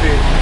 fit.